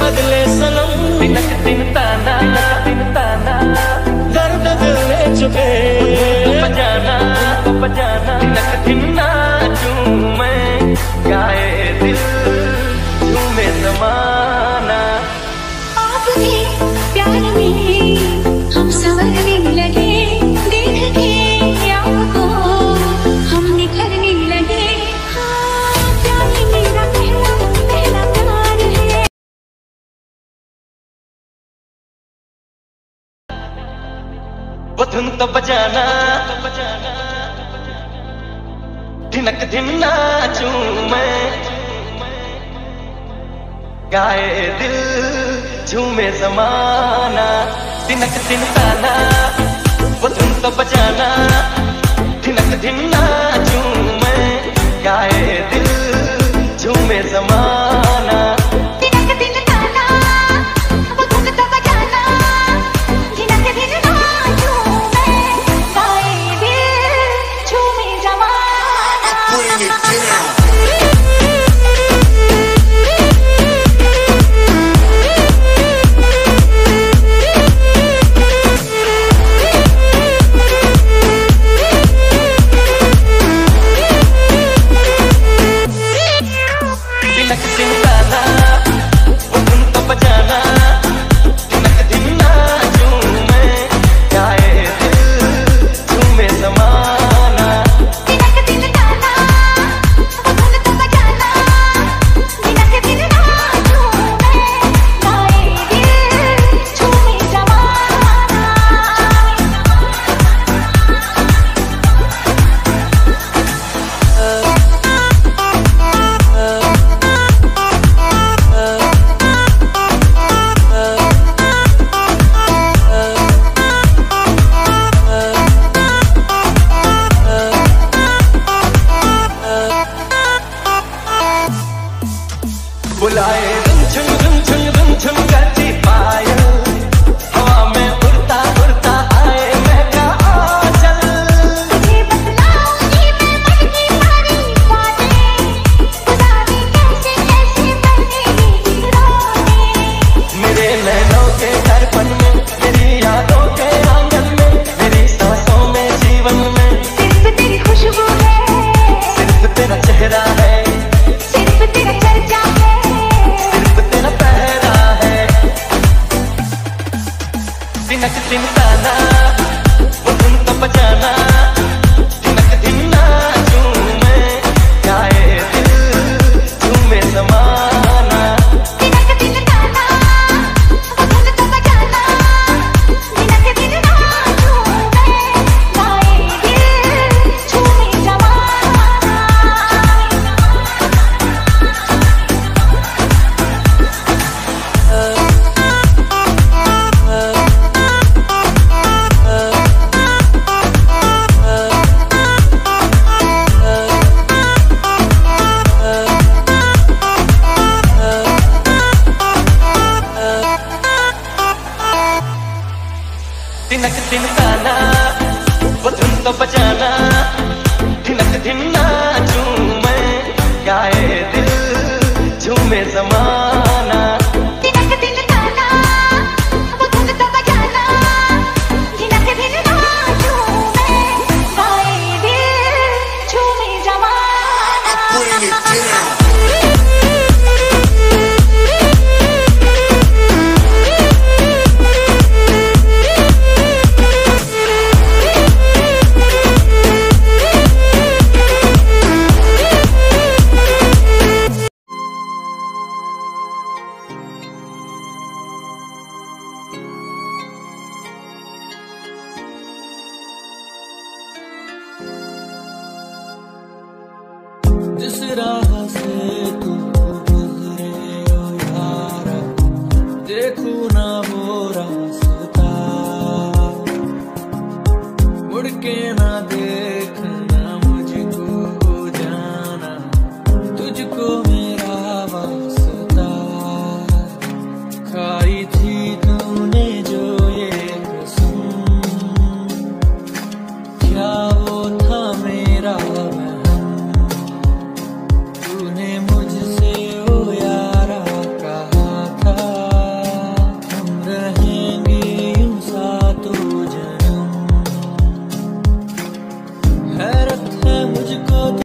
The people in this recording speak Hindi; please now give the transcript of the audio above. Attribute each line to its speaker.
Speaker 1: बदले सनम
Speaker 2: तिनक तिन ताना तिन ताना
Speaker 1: दर्द दिल ले चुके
Speaker 2: बजाना बजाना तिनक तिन बजाना तो बजाना। ठिनक धिन नाचू मैं। गाए दिल झूमे जमाना। तिनक दिन ताना बुधन तो बजाना। ठिनक धिन नाचू मैं। गाए दिल झूमे जमाना।
Speaker 3: Texting
Speaker 4: That's the thing
Speaker 2: तिनक दिन ताना वो धुन तो बजाना तिनक दिन ना मैं, गाए दिल झूमे
Speaker 3: समा राह से तुम गुजरे हो
Speaker 2: यारा। देखो ना वो